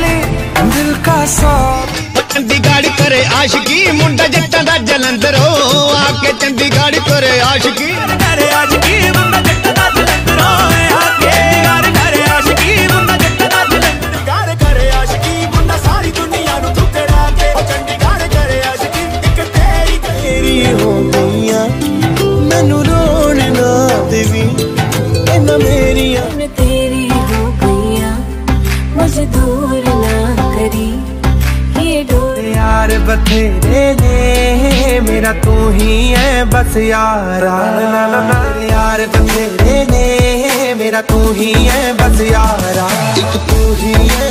ली दिल का सौदा। चंडीगढ़ करे आशिकी मुंडा जट्टा दा जलंधर हो। आके चंडीगढ़ करे आशिकी। करे आशिकी मुंडा दूरियाँ तेरी हो मुझे दूर ना करी। ये यार बथेरे ने मेरा तू ही है बस यारा। यार बथेरे ने मेरा तू ही है बस यारा। एक तू ही है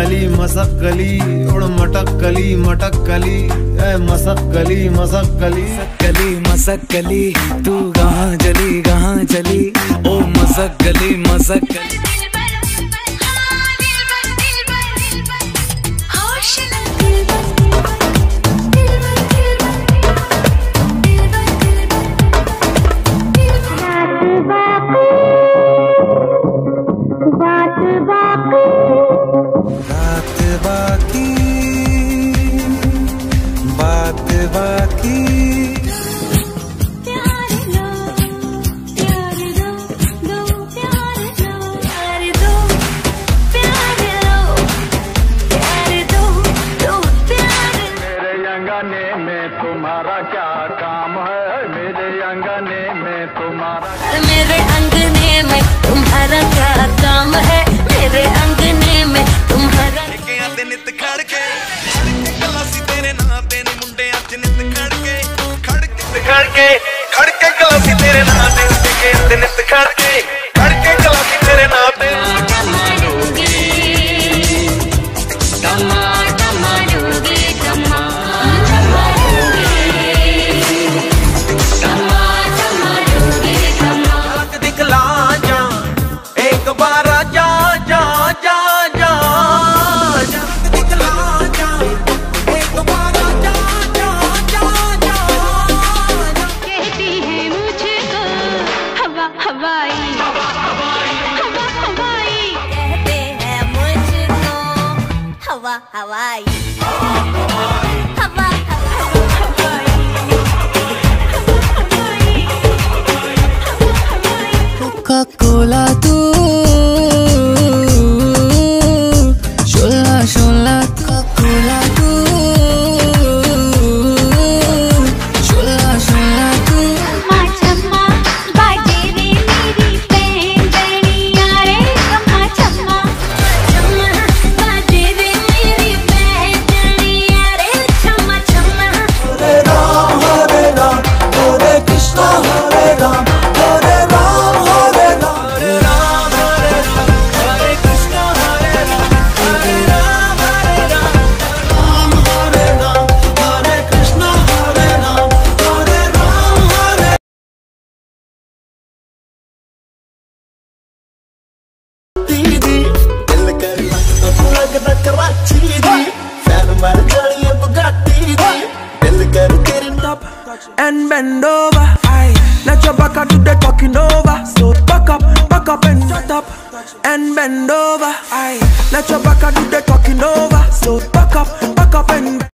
कली मसक कली उड़ मटक कली मटक कली ए, मसक कली मसक कली कली मसक कली तू कहाँ चली कहाँ चली? ओ, मसक गली मसक गली। bateva aqui. Hawaii. Coca-Cola. And bend over. Aye. Let your back do the talking over. So back up, back up and shut up and bend over. Aye. Let your back do the talking over. So back up, back up and